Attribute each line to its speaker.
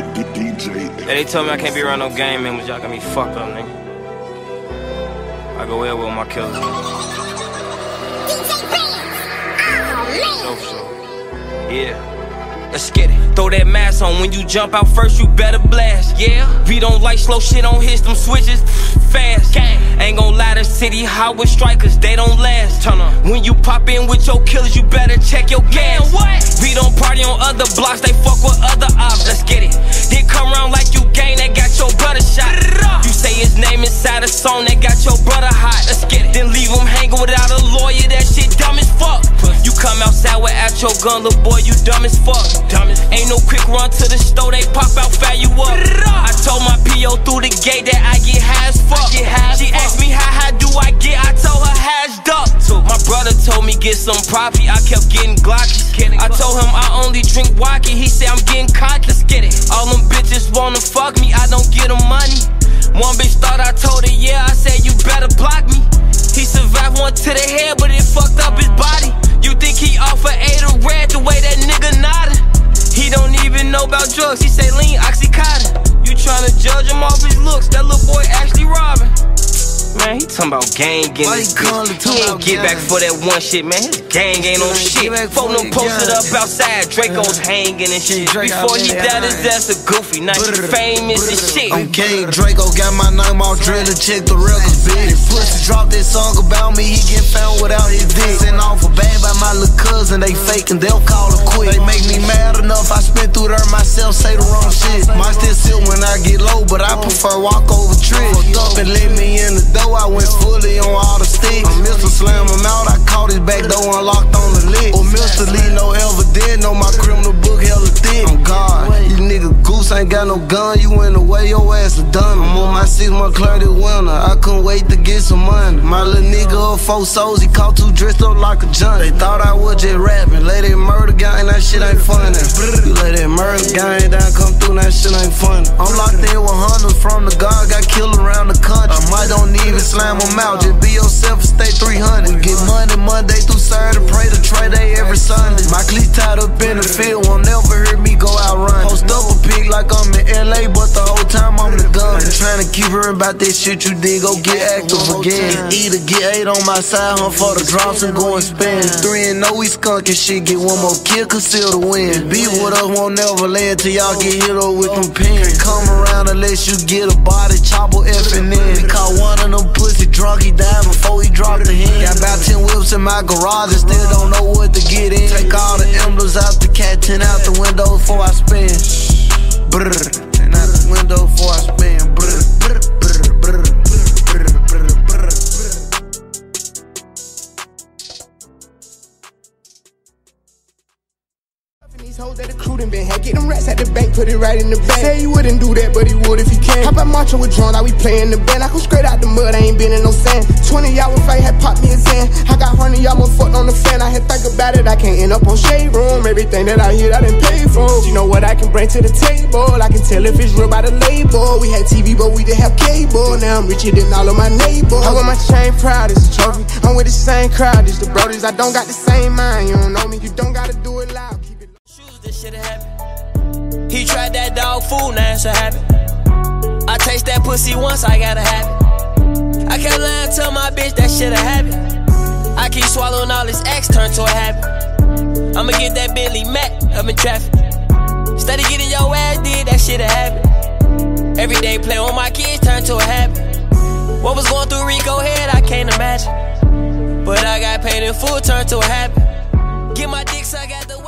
Speaker 1: DJ. Hey, they told me I can't be around no game, gang members. Y'all got me fucked up, nigga. I go well with my killers. So, so. Yeah. Let's get it. Throw that mask on when you jump out first, you better blast. Yeah, we don't like slow shit on hits, them switches fast. Gang. Ain't gon' lie, the city hot with strikers, they don't last. Turn on. When you pop in with your killers, you better check your gas. Man, what? We don't party on other blocks, they fuck with other ops. Let's get it. Then come around like you gang, that got your brother shot. You say his name inside a song that got your brother hot. Let's get it. Then leave him hanging without a lawyer, that shit dumb as fuck. You come outside without your gun, little boy, you dumb as fuck. Ain't no quick run to the store, they pop out, fat you up. I told my PO through the gate that I get high get some property, I kept getting glocky. I told him I only drink Wocky, he said I'm getting cocky. Let's get it. All them bitches wanna fuck me, I don't get them money. One bitch thought I told her, yeah, I said you better block me. He survived one to the head, but it fucked up his body. You think he off of A to red the way that nigga nodded? He don't even know about drugs, he say lean Man, he talking about gang getting his bitch. He ain't get back for that one shit, man. His gang ain't on shit. Phone them posted up outside, Draco's hanging and shit. Before he died, his ass a goofy. Now he famous and shit.
Speaker 2: I'm King Draco, got my name all drilled check the records, bitch. Pussy dropped that song about me, he get found without his dick. Sent off a bag by my little cousin, they faking, they'll call it quick. They make me mad enough, I spent through there myself, say the wrong shit. Might still sit when I get low, but I prefer walk over tricks. Slam him out, I caught his back door unlocked on the lick. Or Mr. Lee, no evidence, know my criminal book hella thick. I'm God, you niggas goose ain't got no gun, you in the way, your ass is done. I'm on my six month this winter, I couldn't wait get some money. My little nigga up four souls, he caught two dressed up like a junk. They thought I was just rapping, lay that murder gang, that shit ain't funny. You lay that murder gang down, come through, that shit ain't funny. I'm locked in with hunters from the guard, got killed around the country. I might don't even slam them out, just be yourself and stay 300. We get money Monday through Saturday, pray to trade day every Sunday. My cleats tied up in the field, won't never hear me go out Trying to keep hearing about that shit you did, go get active again. Either get eight on my side, hunt for the drops and go and spend. Three and no, we skunking shit, get one more kill, conceal the win. Be with us, won't never land till y'all get hit up with them pins. Come around unless you get a body, chopper F and in. We caught one of them pussy drunk, he died before he dropped the hand. Got about 10 whips in my garage and still don't know what to get in. Take all the emblems out the cat, 10 out the window before I spin.
Speaker 3: These hoes that the crew done been had. Get them rats at the bank, put it right in the bank. Say he wouldn't do that, but he would if he can. How about marching with John, like we playing the band? I come straight out the mud, I ain't been in no sand. 20 hour fight had popped me a Zan. I got honey, y'all more fucked on the fan. I had think about it, I can't end up on shade room. Everything that I hear, I done pay for. You know what I can bring to the table? I can tell if it's real by the label. We had TV, but we didn't have cable. Now I'm richer than all of my neighbors. I wear my chain proud, it's a trophy. I'm with the same crowd, it's the brothers. I don't got the same mind, you don't know me. You don't gotta
Speaker 1: a habit. I taste that pussy once, I gotta have it. I can't lie and my bitch that shit a habit. I keep swallowing all this X, turn to a habit. I'ma get that Bentley Mac up in traffic. Steady getting your ass did, that shit a habit. Every day playing with my kids, turn to a habit. What was going through Rico head, I can't imagine. But I got paid in full, turn to a habit. Get my dick sucked at the